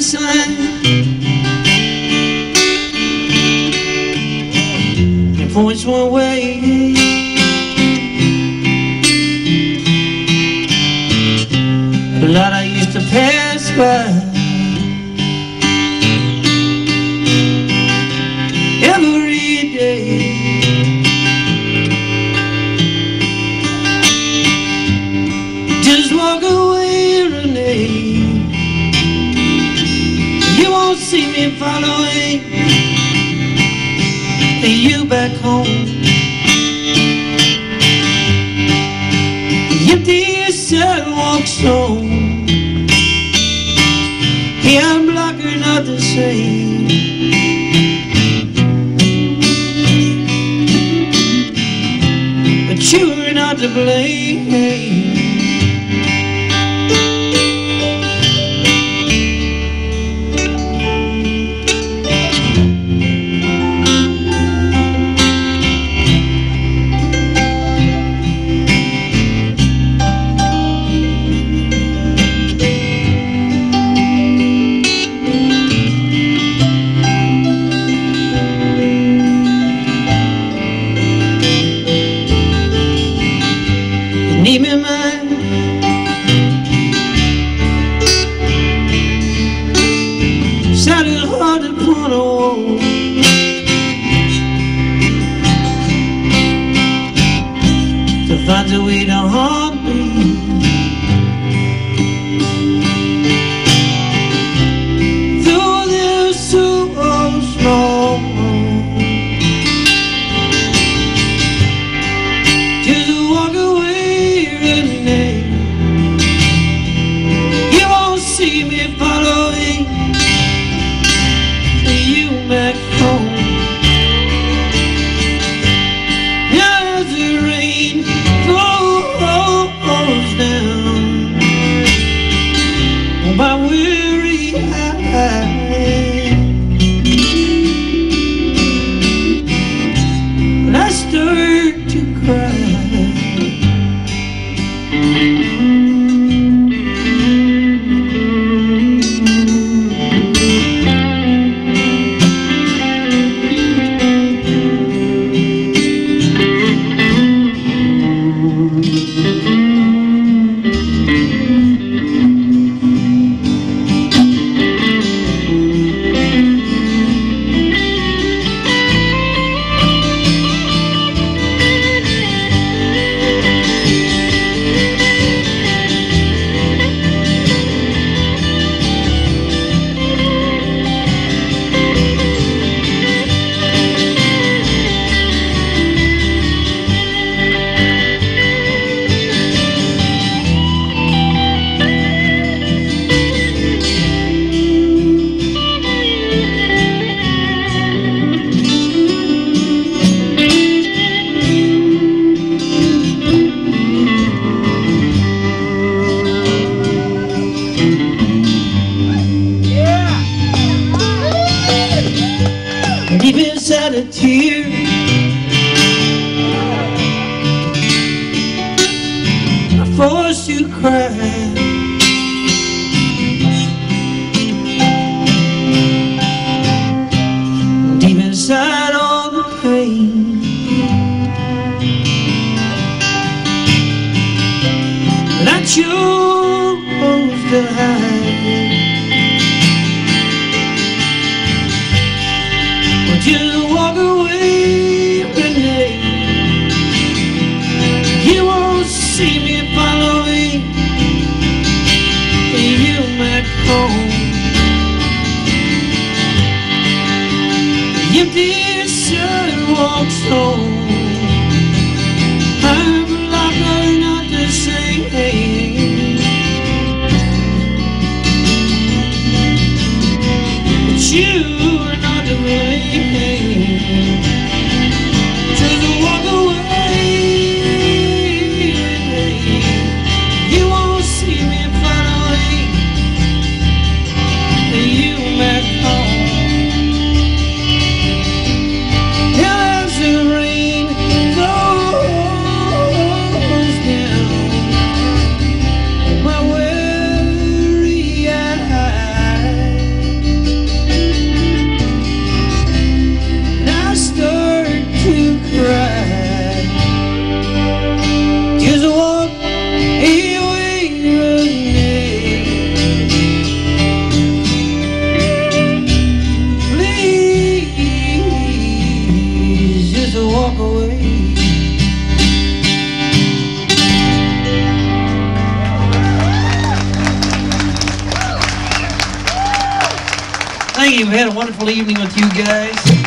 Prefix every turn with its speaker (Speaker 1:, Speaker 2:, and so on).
Speaker 1: sign. It points one way. A lot I used to pass by. You back home. The Empty sidewalks home. Yeah, I'm blocker not the same. But you're not to blame. Weary eyes. Deep inside a tear I forced you to cry. Deep inside all the pain That I chose to hide you walk away? You won't see me following you back home. Home. I'm We had a wonderful evening with you guys.